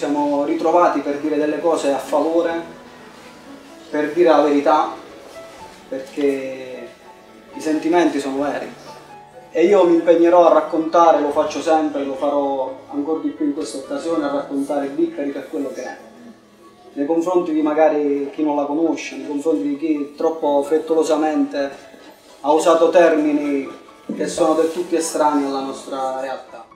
siamo ritrovati per dire delle cose a favore, per dire la verità, perché i sentimenti sono veri. E io mi impegnerò a raccontare, lo faccio sempre, lo farò ancora di più in questa occasione, a raccontare Biccari per quello che è. Nei confronti di magari chi non la conosce, nei confronti di chi troppo frettolosamente ha usato termini che sono del tutto estranei alla nostra realtà.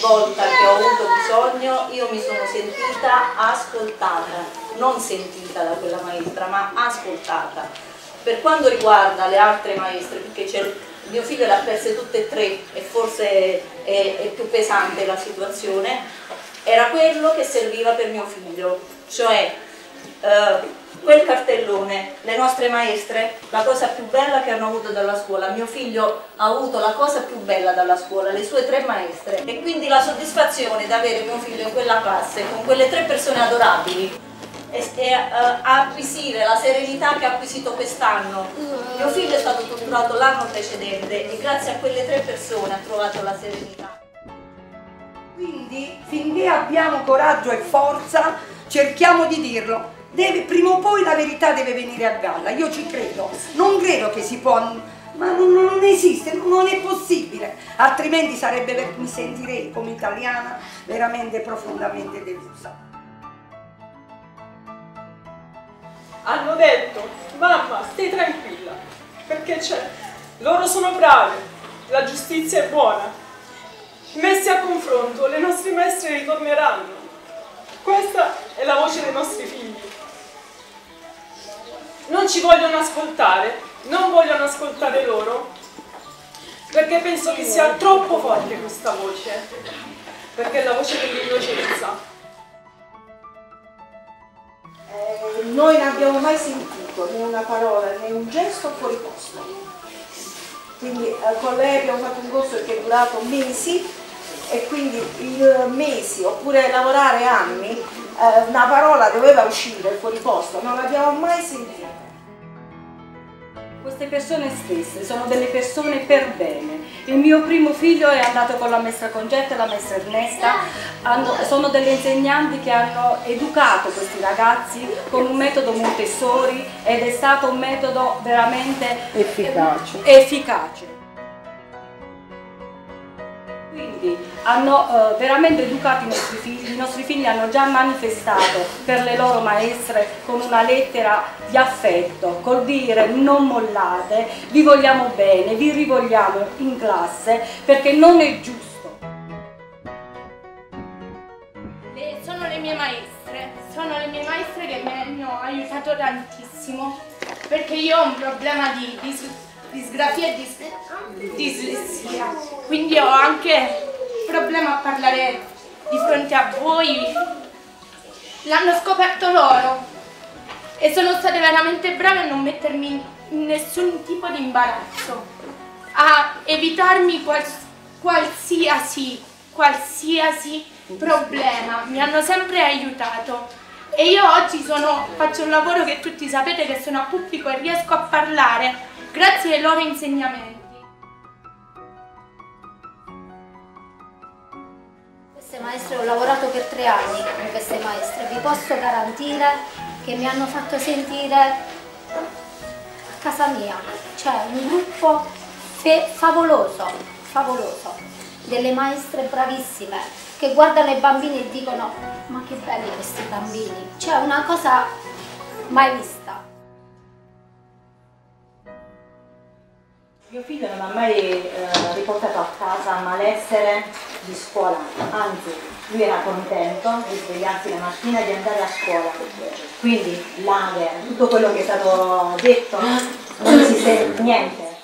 Volta che ho avuto bisogno io mi sono sentita ascoltata, non sentita da quella maestra, ma ascoltata. Per quanto riguarda le altre maestre, perché mio figlio le ha perse tutte e tre e forse è, è più pesante la situazione, era quello che serviva per mio figlio, cioè eh, quel cartellone, le nostre maestre, la cosa più bella che hanno avuto dalla scuola, mio figlio ha avuto la cosa più bella dalla scuola, le sue tre maestre e quindi la soddisfazione di avere mio figlio in quella classe con quelle tre persone adorabili e, e uh, acquisire la serenità che ha acquisito quest'anno. Mio figlio è stato torturato l'anno precedente e grazie a quelle tre persone ha trovato la serenità. Quindi finché abbiamo coraggio e forza cerchiamo di dirlo Deve, prima o poi la verità deve venire a galla, io ci credo, non credo che si può, ma non, non esiste, non è possibile, altrimenti sarebbe, mi sentirei come italiana veramente profondamente delusa. Hanno detto, mamma stai tranquilla, perché c'è, loro sono bravi, la giustizia è buona, messi a confronto le nostre maestre ritorneranno, questa è la voce dei nostri figli non ci vogliono ascoltare, non vogliono ascoltare loro, perché penso che sia troppo forte questa voce, perché è la voce dell'innocenza. Eh, noi non abbiamo mai sentito né una parola né un gesto fuori posto. Quindi eh, con lei abbiamo fatto un corso che è durato mesi e quindi in mesi oppure lavorare anni eh, una parola doveva uscire fuori posto, non l'abbiamo mai sentita. Queste persone stesse sono delle persone per bene. Il mio primo figlio è andato con la maestra Concetta e la maestra Ernesta, hanno, sono delle insegnanti che hanno educato questi ragazzi con un metodo Montessori ed è stato un metodo veramente efficace. efficace quindi hanno eh, veramente educato i nostri figli, i nostri figli hanno già manifestato per le loro maestre con una lettera di affetto, col dire non mollate, vi vogliamo bene, vi rivogliamo in classe perché non è giusto. Le, sono le mie maestre, sono le mie maestre che mi hanno aiutato tantissimo perché io ho un problema di, di disgrafia e dis dislessia, quindi ho anche problema a parlare di fronte a voi. L'hanno scoperto loro e sono state veramente brave a non mettermi in nessun tipo di imbarazzo, a evitarmi quals qualsiasi, qualsiasi problema, mi hanno sempre aiutato. E io oggi sono, faccio un lavoro che tutti sapete che sono a pubblico e riesco a parlare grazie ai loro insegnamenti. Queste maestre ho lavorato per tre anni con queste maestre, vi posso garantire che mi hanno fatto sentire a casa mia, cioè un gruppo favoloso, favoloso, delle maestre bravissime che guardano i bambini e dicono ma che belli questi bambini, cioè una cosa mai vista. Mio figlio non ha mai eh, riportato a casa malessere di scuola, anzi lui era contento di svegliarsi la mattina e di andare a scuola. Quindi lager, tutto quello che è stato detto, non si sente niente.